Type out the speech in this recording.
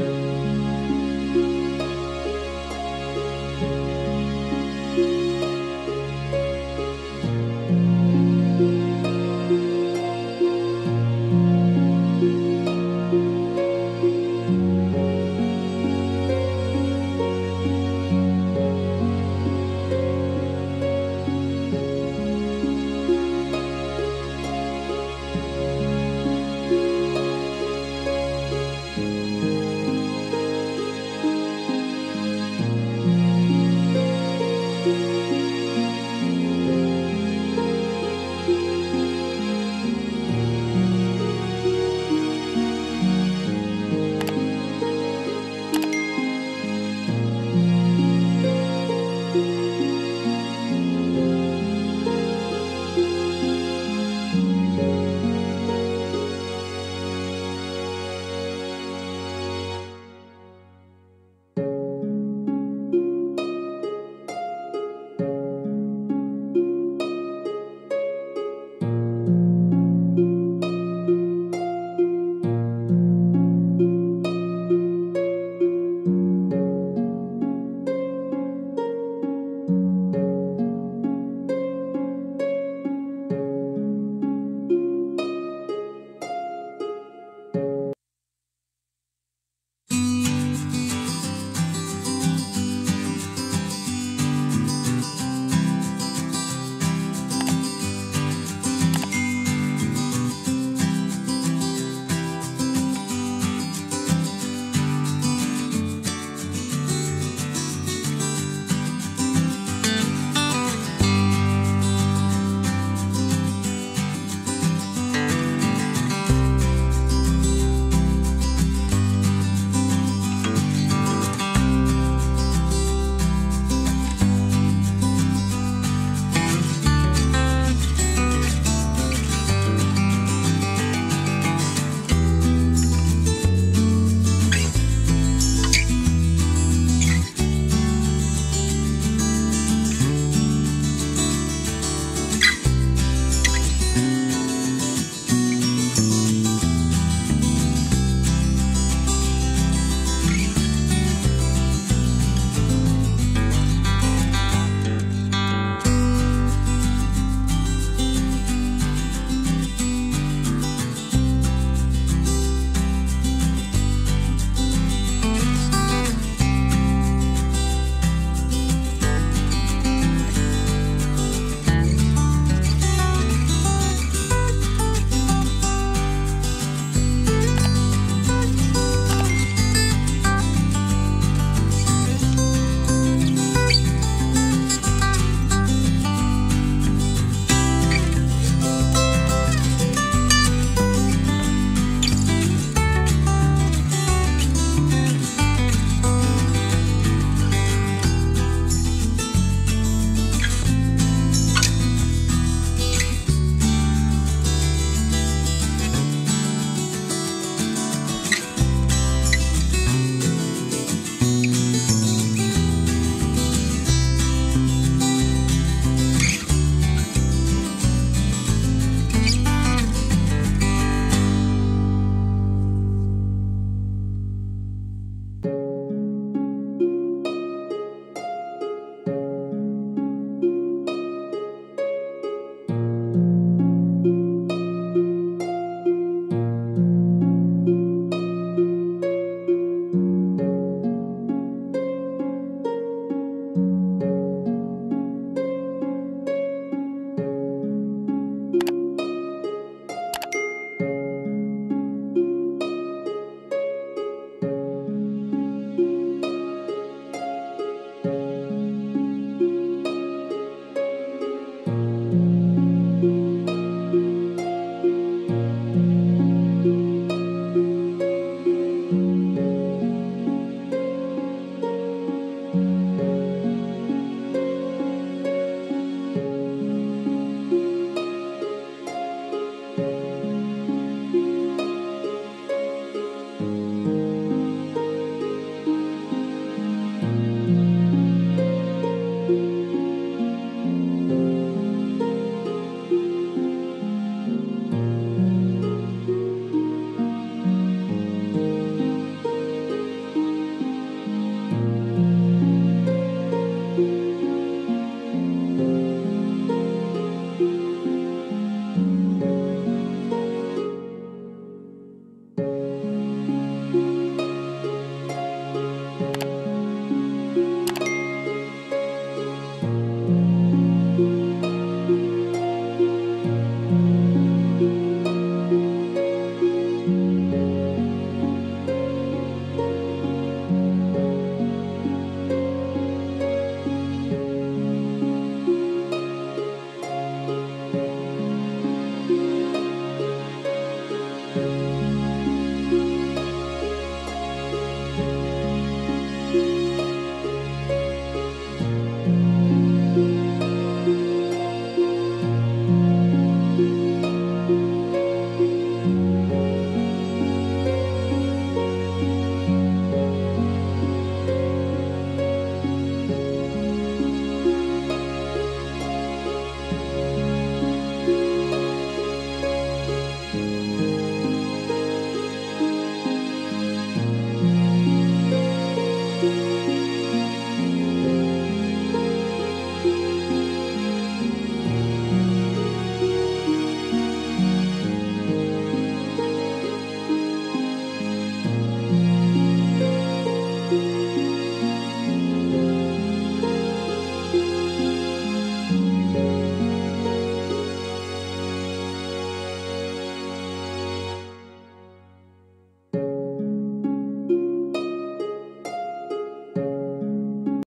Bye.